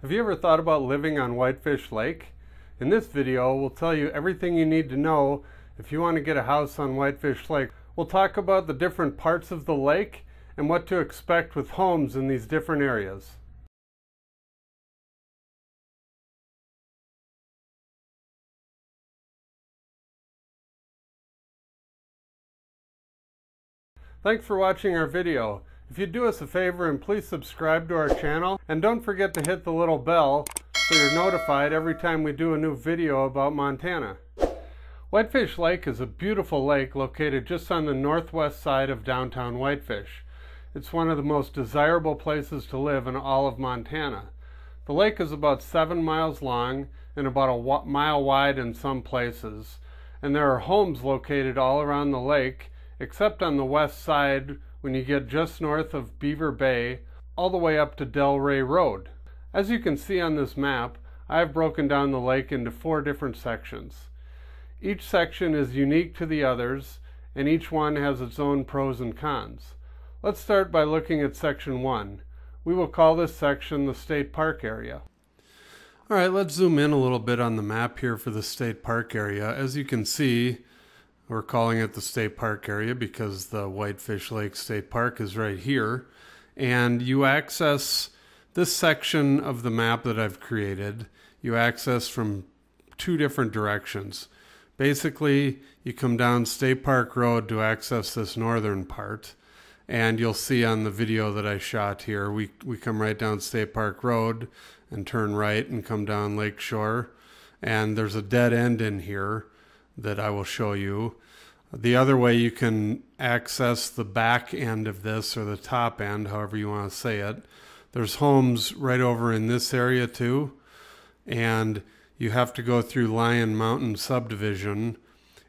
Have you ever thought about living on Whitefish Lake? In this video, we'll tell you everything you need to know if you want to get a house on Whitefish Lake. We'll talk about the different parts of the lake and what to expect with homes in these different areas. Thanks for watching our video. If you'd do us a favor and please subscribe to our channel and don't forget to hit the little bell so you're notified every time we do a new video about Montana. Whitefish Lake is a beautiful lake located just on the northwest side of downtown Whitefish. It's one of the most desirable places to live in all of Montana. The lake is about seven miles long and about a mile wide in some places, and there are homes located all around the lake except on the west side when you get just north of Beaver Bay all the way up to Delray Road. As you can see on this map, I have broken down the lake into four different sections. Each section is unique to the others, and each one has its own pros and cons. Let's start by looking at section 1. We will call this section the state park area. All right, let's zoom in a little bit on the map here for the state park area. As you can see, we're calling it the state park area because the Whitefish Lake State Park is right here. And you access this section of the map that I've created, you access from two different directions. Basically, you come down State Park Road to access this northern part. And you'll see on the video that I shot here, we, we come right down State Park Road and turn right and come down Lake Shore. And there's a dead end in here that I will show you. The other way you can access the back end of this or the top end, however you want to say it, there's homes right over in this area too. And you have to go through Lion Mountain subdivision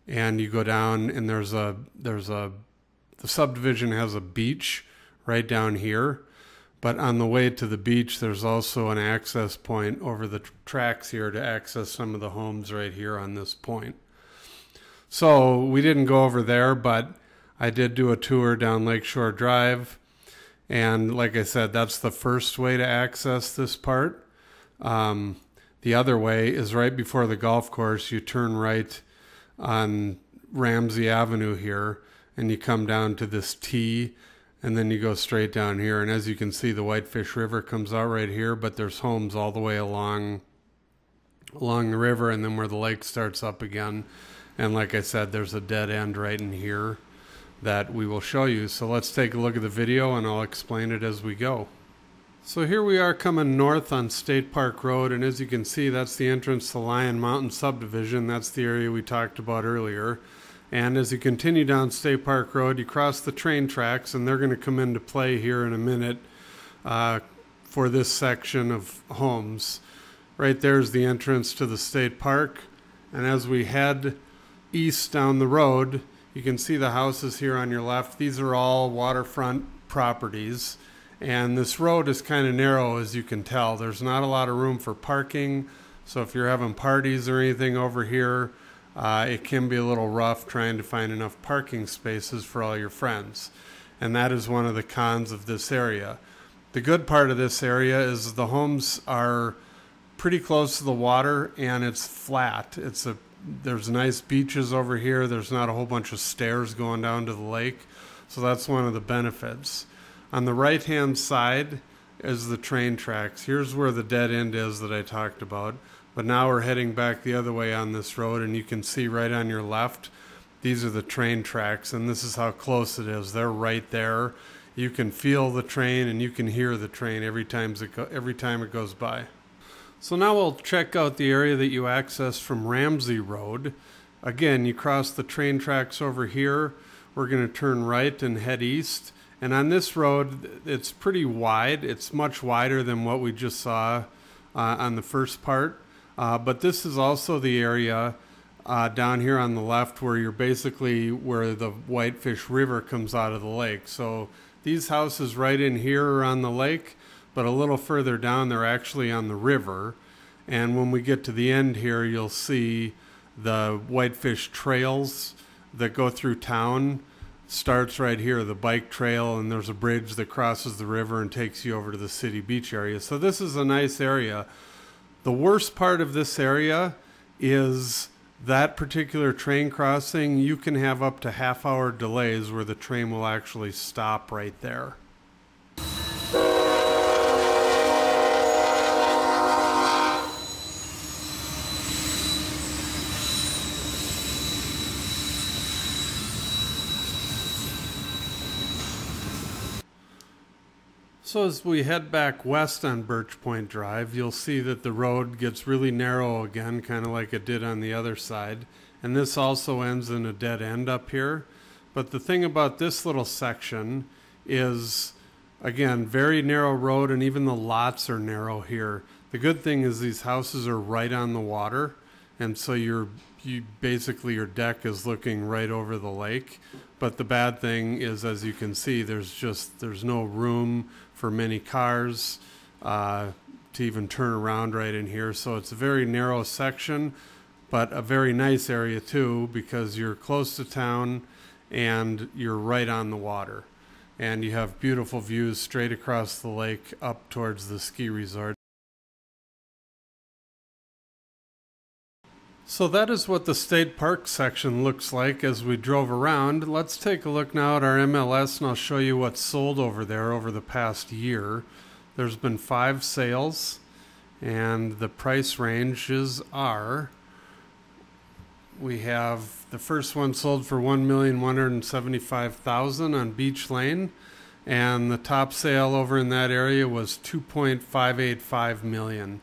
and you go down and there's a there's a the subdivision has a beach right down here but on the way to the beach there's also an access point over the tracks here to access some of the homes right here on this point so we didn't go over there, but I did do a tour down Lakeshore Drive. And like I said, that's the first way to access this part. Um, the other way is right before the golf course. You turn right on Ramsey Avenue here, and you come down to this T, and then you go straight down here. And as you can see, the Whitefish River comes out right here, but there's homes all the way along along the river, and then where the lake starts up again. And like I said, there's a dead end right in here that we will show you. So let's take a look at the video and I'll explain it as we go. So here we are coming north on State Park Road and as you can see that's the entrance to Lion Mountain subdivision. That's the area we talked about earlier. And as you continue down State Park Road you cross the train tracks and they're going to come into play here in a minute uh, for this section of homes. Right there is the entrance to the state park and as we head east down the road, you can see the houses here on your left. These are all waterfront properties. And this road is kind of narrow, as you can tell. There's not a lot of room for parking. So if you're having parties or anything over here, uh, it can be a little rough trying to find enough parking spaces for all your friends. And that is one of the cons of this area. The good part of this area is the homes are pretty close to the water and it's flat. It's a there's nice beaches over here. There's not a whole bunch of stairs going down to the lake. So that's one of the benefits. On the right hand side is the train tracks. Here's where the dead end is that I talked about. But now we're heading back the other way on this road, and you can see right on your left, these are the train tracks, and this is how close it is. They're right there. You can feel the train and you can hear the train every time it, every time it goes by. So now we'll check out the area that you access from Ramsey Road. Again, you cross the train tracks over here. We're going to turn right and head east. And on this road, it's pretty wide. It's much wider than what we just saw uh, on the first part. Uh, but this is also the area uh, down here on the left where you're basically where the Whitefish River comes out of the lake. So these houses right in here are on the lake but a little further down they're actually on the river. And when we get to the end here, you'll see the whitefish trails that go through town starts right here, the bike trail, and there's a bridge that crosses the river and takes you over to the city beach area. So this is a nice area. The worst part of this area is that particular train crossing. You can have up to half hour delays where the train will actually stop right there. So as we head back west on Birch Point Drive, you'll see that the road gets really narrow again, kind of like it did on the other side. And this also ends in a dead end up here. But the thing about this little section is, again, very narrow road and even the lots are narrow here. The good thing is these houses are right on the water. And so you're, you basically your deck is looking right over the lake. But the bad thing is, as you can see, there's just, there's no room for many cars uh, to even turn around right in here. So it's a very narrow section, but a very nice area too because you're close to town and you're right on the water. And you have beautiful views straight across the lake up towards the ski resort. So that is what the state park section looks like as we drove around. Let's take a look now at our MLS and I'll show you what's sold over there over the past year. There's been five sales and the price ranges are we have the first one sold for 1,175,000 on Beach Lane and the top sale over in that area was 2.585 million.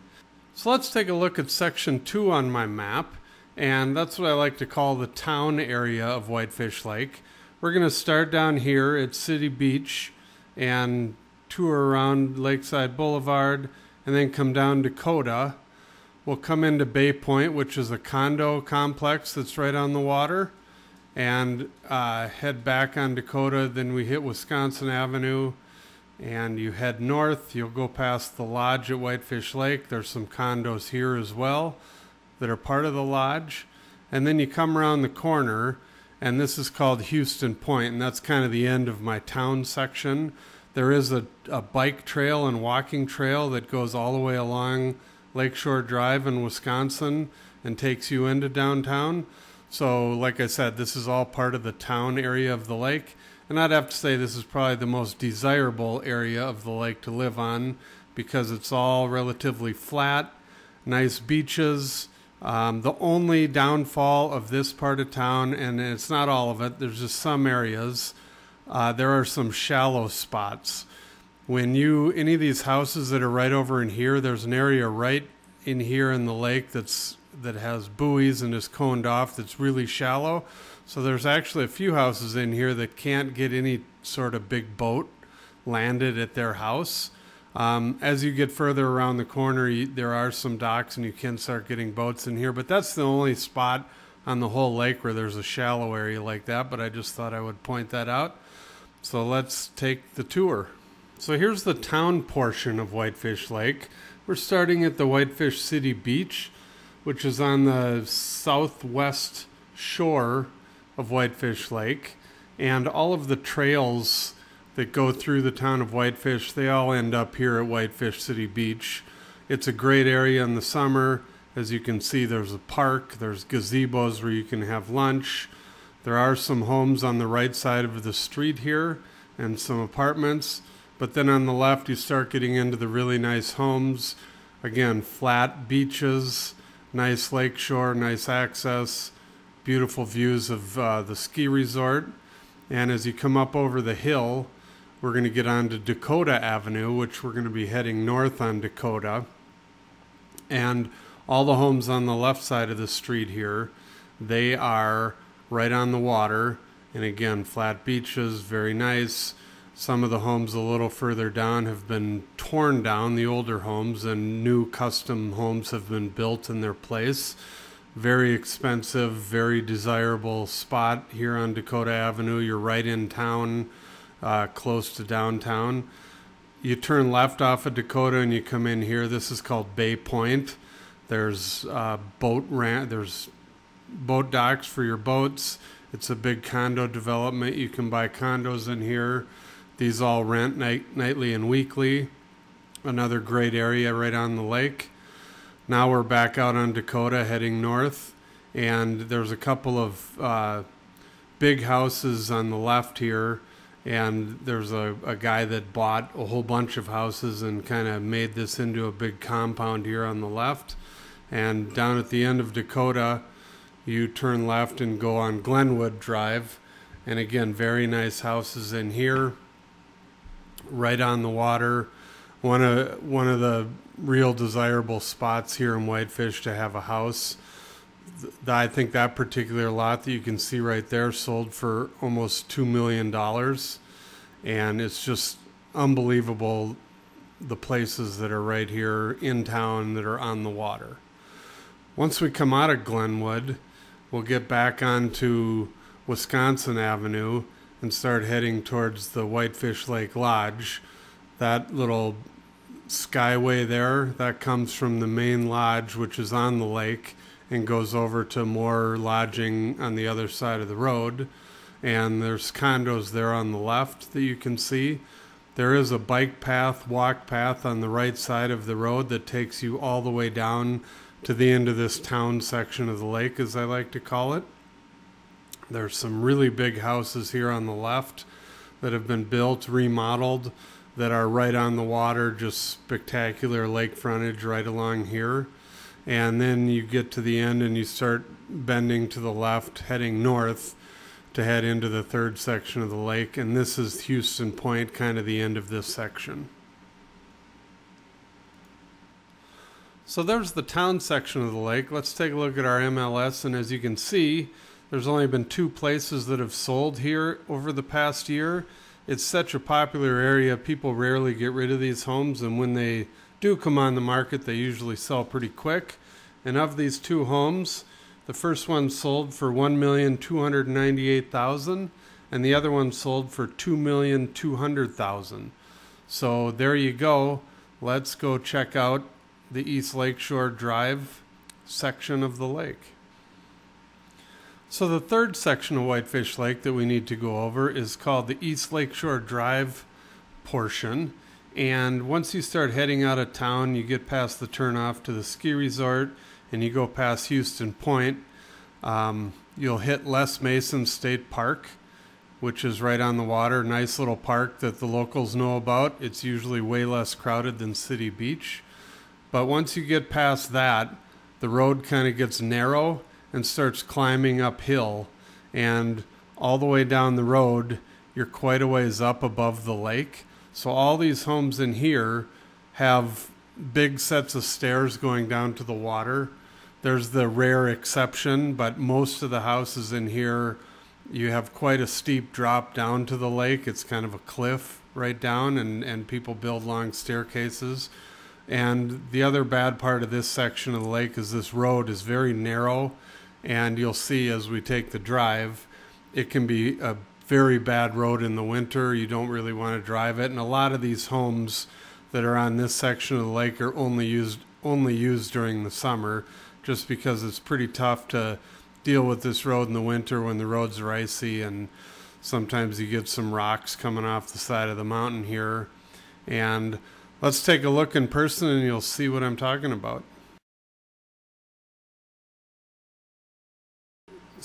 So let's take a look at section two on my map, and that's what I like to call the town area of Whitefish Lake. We're going to start down here at City Beach and tour around Lakeside Boulevard and then come down to Dakota. We'll come into Bay Point, which is a condo complex that's right on the water, and uh, head back on Dakota. Then we hit Wisconsin Avenue and you head north, you'll go past the lodge at Whitefish Lake. There's some condos here as well that are part of the lodge. And then you come around the corner, and this is called Houston Point, and that's kind of the end of my town section. There is a, a bike trail and walking trail that goes all the way along Lakeshore Drive in Wisconsin and takes you into downtown. So, like I said, this is all part of the town area of the lake. And I'd have to say this is probably the most desirable area of the lake to live on because it's all relatively flat, nice beaches. Um, the only downfall of this part of town, and it's not all of it, there's just some areas, uh, there are some shallow spots. When you, any of these houses that are right over in here, there's an area right in here in the lake that's that has buoys and is coned off that's really shallow. So there's actually a few houses in here that can't get any sort of big boat landed at their house. Um, as you get further around the corner, you, there are some docks and you can start getting boats in here, but that's the only spot on the whole lake where there's a shallow area like that. But I just thought I would point that out. So let's take the tour. So here's the town portion of Whitefish Lake. We're starting at the Whitefish City Beach which is on the southwest shore of Whitefish Lake. And all of the trails that go through the town of Whitefish, they all end up here at Whitefish City Beach. It's a great area in the summer. As you can see, there's a park, there's gazebos where you can have lunch. There are some homes on the right side of the street here and some apartments. But then on the left, you start getting into the really nice homes. Again, flat beaches, nice lake shore, nice access, beautiful views of uh, the ski resort. And as you come up over the hill, we're going to get onto Dakota Avenue, which we're going to be heading north on Dakota. And all the homes on the left side of the street here, they are right on the water. And again, flat beaches, very nice. Some of the homes a little further down have been torn down, the older homes, and new custom homes have been built in their place. Very expensive, very desirable spot here on Dakota Avenue. You're right in town, uh, close to downtown. You turn left off of Dakota and you come in here. This is called Bay Point. There's uh, boat ramp. There's boat docks for your boats It's a big condo development. You can buy condos in here. These all rent night, nightly and weekly. Another great area right on the lake. Now we're back out on Dakota heading north, and there's a couple of uh, big houses on the left here and there's a, a guy that bought a whole bunch of houses and kind of made this into a big compound here on the left. And down at the end of Dakota, you turn left and go on Glenwood Drive. And again, very nice houses in here, right on the water. One of one of the real desirable spots here in Whitefish to have a house. I think that particular lot that you can see right there sold for almost $2 million. And it's just unbelievable the places that are right here in town that are on the water. Once we come out of Glenwood, we'll get back onto Wisconsin Avenue and start heading towards the Whitefish Lake Lodge. That little skyway there, that comes from the main lodge, which is on the lake and goes over to more lodging on the other side of the road. And there's condos there on the left that you can see. There is a bike path, walk path on the right side of the road that takes you all the way down to the end of this town section of the lake, as I like to call it. There's some really big houses here on the left that have been built, remodeled, that are right on the water, just spectacular lake frontage right along here and then you get to the end and you start bending to the left, heading north to head into the third section of the lake. And this is Houston Point, kind of the end of this section. So there's the town section of the lake. Let's take a look at our MLS. And as you can see, there's only been two places that have sold here over the past year. It's such a popular area, people rarely get rid of these homes. And when they do come on the market, they usually sell pretty quick. And of these two homes, the first one sold for one million two hundred ninety-eight thousand, and the other one sold for two million two hundred thousand. So there you go. Let's go check out the East Lakeshore Drive section of the lake. So the third section of Whitefish Lake that we need to go over is called the East Lakeshore Drive portion. And once you start heading out of town, you get past the turnoff to the ski resort and you go past Houston Point, um, you'll hit Les Mason State Park, which is right on the water. Nice little park that the locals know about. It's usually way less crowded than City Beach. But once you get past that, the road kind of gets narrow and starts climbing uphill. And all the way down the road, you're quite a ways up above the lake. So all these homes in here have big sets of stairs going down to the water. There's the rare exception, but most of the houses in here, you have quite a steep drop down to the lake. It's kind of a cliff right down, and, and people build long staircases. And the other bad part of this section of the lake is this road is very narrow, and you'll see as we take the drive, it can be a very bad road in the winter. You don't really want to drive it. And a lot of these homes that are on this section of the lake are only used only used during the summer just because it's pretty tough to deal with this road in the winter when the roads are icy and sometimes you get some rocks coming off the side of the mountain here. And let's take a look in person and you'll see what I'm talking about.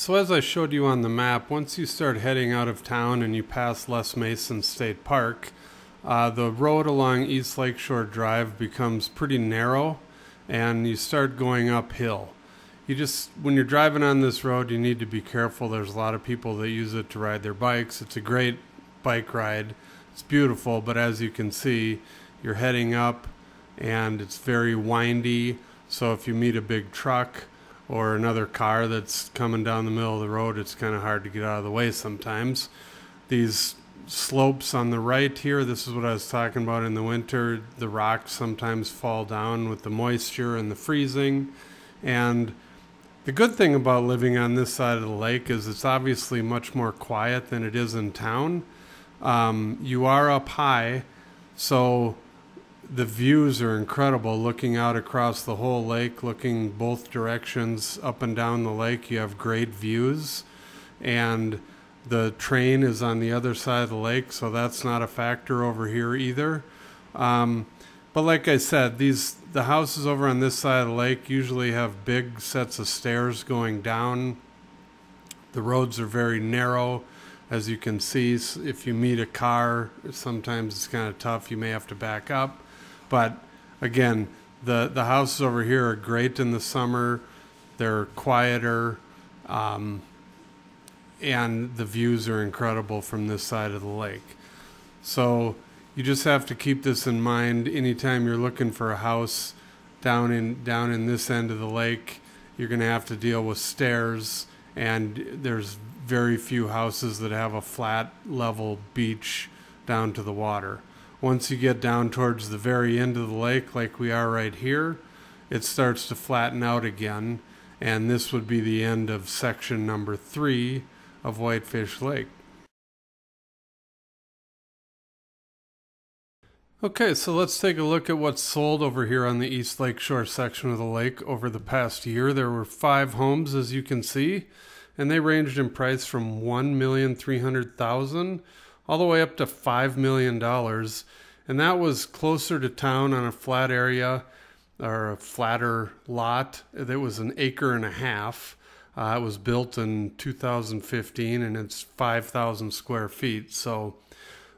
So as I showed you on the map, once you start heading out of town and you pass Les Mason State Park, uh, the road along East Lakeshore Drive becomes pretty narrow and you start going uphill. You just, when you're driving on this road, you need to be careful. There's a lot of people that use it to ride their bikes. It's a great bike ride. It's beautiful, but as you can see, you're heading up and it's very windy. So if you meet a big truck, or another car that's coming down the middle of the road, it's kind of hard to get out of the way sometimes. These slopes on the right here, this is what I was talking about in the winter. The rocks sometimes fall down with the moisture and the freezing. And the good thing about living on this side of the lake is it's obviously much more quiet than it is in town. Um, you are up high, so the views are incredible looking out across the whole lake, looking both directions up and down the lake. You have great views. and the train is on the other side of the lake, so that's not a factor over here either. Um, but like I said, these the houses over on this side of the lake usually have big sets of stairs going down. The roads are very narrow, as you can see. If you meet a car, sometimes it's kind of tough. You may have to back up, but again, the the houses over here are great in the summer. They're quieter. Um, and the views are incredible from this side of the lake. So you just have to keep this in mind anytime you're looking for a house down in down in this end of the lake. You're going to have to deal with stairs, and there's very few houses that have a flat level beach down to the water. Once you get down towards the very end of the lake, like we are right here, it starts to flatten out again. And this would be the end of section number three of Whitefish Lake. Okay, so let's take a look at what's sold over here on the East Lake Shore section of the lake over the past year. There were five homes, as you can see, and they ranged in price from 1,300,000 all the way up to five million dollars, and that was closer to town on a flat area or a flatter lot. It was an acre and a half. Uh, it was built in 2015 and it's 5,000 square feet. So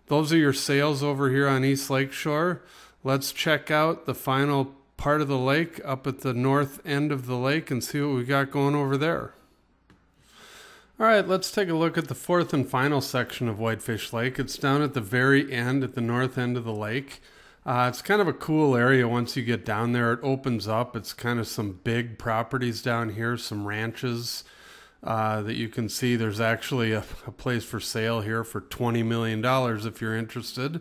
those are your sales over here on East Lakeshore. Let's check out the final part of the lake up at the north end of the lake and see what we got going over there. All right, let's take a look at the fourth and final section of Whitefish Lake. It's down at the very end, at the north end of the lake. Uh, it's kind of a cool area once you get down there. It opens up. It's kind of some big properties down here, some ranches uh, that you can see. There's actually a, a, place for sale here for $20 million if you're interested.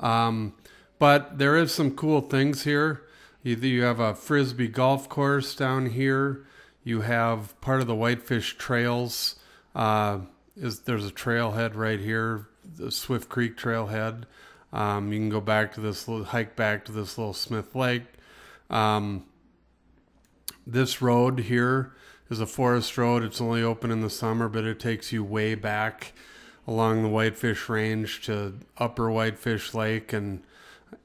Um, but there is some cool things here. You, you have a frisbee golf course down here. You have part of the Whitefish Trails. Uh, is there's a trailhead right here, the Swift Creek Trailhead. Um, you can go back to this little hike back to this little Smith Lake. Um, this road here is a forest road. It's only open in the summer, but it takes you way back along the Whitefish Range to Upper Whitefish Lake and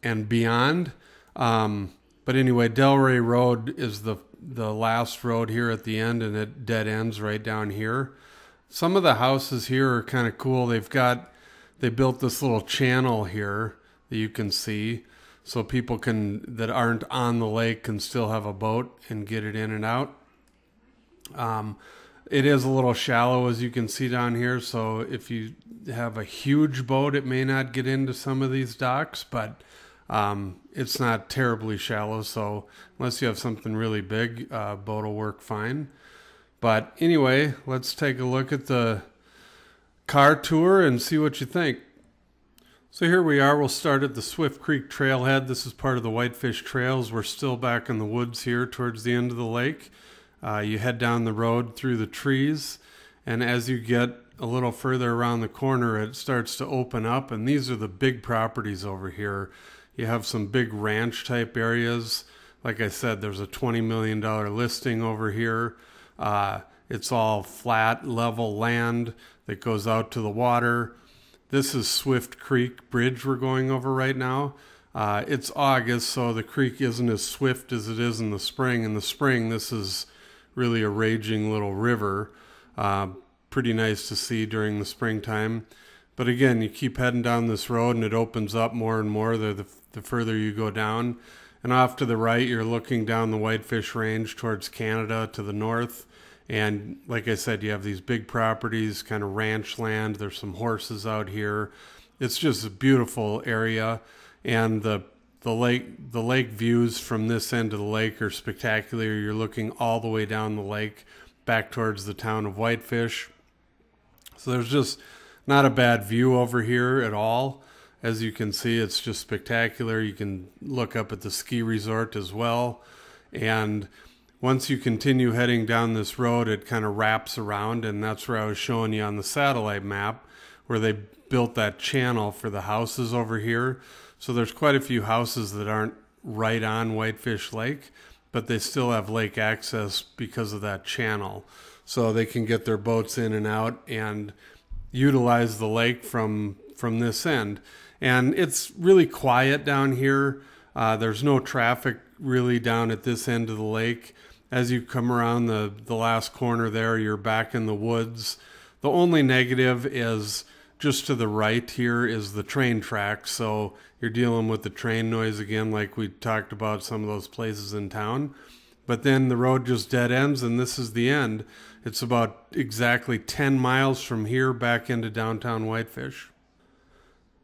and beyond. Um, but anyway, Delray Road is the the last road here at the end, and it dead ends right down here. Some of the houses here are kind of cool. They've got they built this little channel here that you can see so people can that aren't on the lake can still have a boat and get it in and out um, it is a little shallow as you can see down here so if you have a huge boat it may not get into some of these docks but um, it's not terribly shallow so unless you have something really big uh, boat will work fine but anyway let's take a look at the car tour and see what you think. So here we are. We'll start at the Swift Creek Trailhead. This is part of the Whitefish Trails. We're still back in the woods here towards the end of the lake. Uh, you head down the road through the trees, and as you get a little further around the corner, it starts to open up, and these are the big properties over here. You have some big ranch type areas. Like I said, there's a $20 million listing over here. Uh, it's all flat, level land that goes out to the water. This is Swift Creek Bridge we're going over right now. Uh, it's August, so the creek isn't as swift as it is in the spring. In the spring, this is really a raging little river. Uh, pretty nice to see during the springtime. But again, you keep heading down this road and it opens up more and more the, the, the further you go down. And off to the right, you're looking down the Whitefish Range towards Canada to the north. And like I said, you have these big properties, kind of ranch land. There's some horses out here. It's just a beautiful area, and the the lake the lake views from this end of the lake are spectacular. You're looking all the way down the lake back towards the town of Whitefish. So there's just not a bad view over here at all. As you can see, it's just spectacular. You can look up at the ski resort as well. And once you continue heading down this road, it kind of wraps around, and that's where I was showing you on the satellite map, where they built that channel for the houses over here. So there's quite a few houses that aren't right on Whitefish Lake, but they still have lake access because of that channel. So they can get their boats in and out and utilize the lake from from this end. And it's really quiet down here. Uh, there's no traffic really down at this end of the lake. As you come around the, the last corner there, you're back in the woods. The only negative is just to the right here is the train track. So you're dealing with the train noise again, like we talked about some of those places in town. But then the road just dead ends, and this is the end. It's about exactly 10 miles from here back into downtown Whitefish.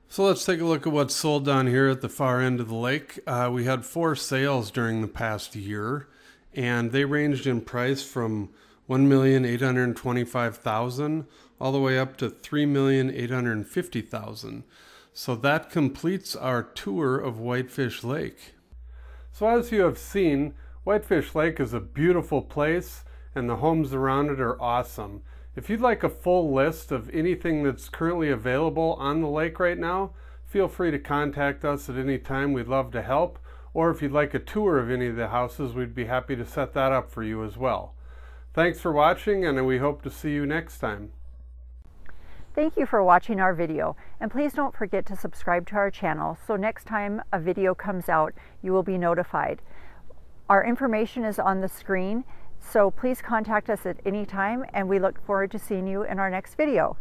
So let's take a look at what's sold down here at the far end of the lake. Uh, we had four sales during the past year, and they ranged in price from 1,825,000 all the way up to 3,850,000. So that completes our tour of Whitefish Lake. So as you have seen, Whitefish Lake is a beautiful place and the homes around it are awesome. If you'd like a full list of anything that's currently available on the lake right now, feel free to contact us at any time. We'd love to help. Or if you'd like a tour of any of the houses, we'd be happy to set that up for you as well. Thanks for watching and we hope to see you next time. Thank you for watching our video and please don't forget to subscribe to our channel so next time a video comes out you will be notified. Our information is on the screen so please contact us at any time and we look forward to seeing you in our next video.